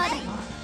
まだ